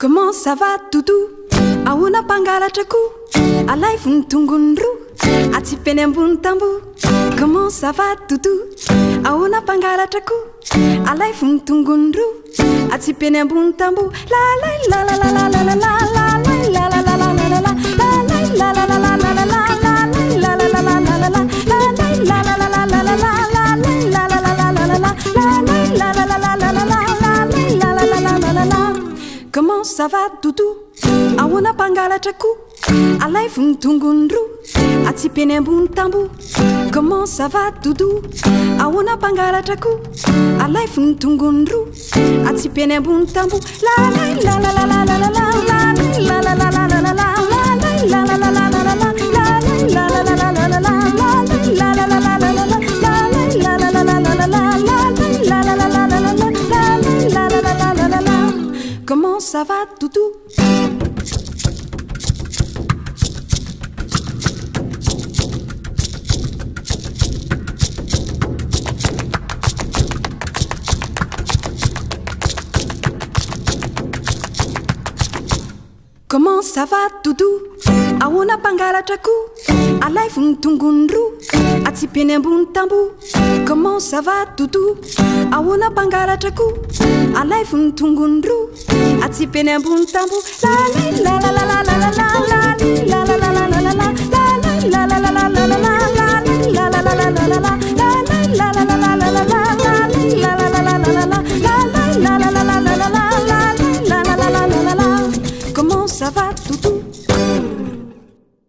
goman ava dodo ahoana mpangalatra koa alayvo ny tongony roa atsypeny ambon'ny tambo goman zava dodo ahoana mpangalatra koa alayvo ny tongony ro atsypeny ambon'ny tambo lalay lalllala zava dodo ahoana mpangalatra koa alayvo ny dongon'ny roa atsiapeany ambon'ny tambo komen zava dodo ahoana mpangalatra koa alayvo ny dongon'ny roa atsipeny ambon'ny tambo lala Comment ça va, Toutou Comment ça va, Toutou Aouna pangala chaku, alai tungunru A atipienembun tambu. Comment ça va, Toutou ahoana bangalatra koa alayvo ny tongonyro atsipeny ambon'ny tambo lalllllll comment sava toto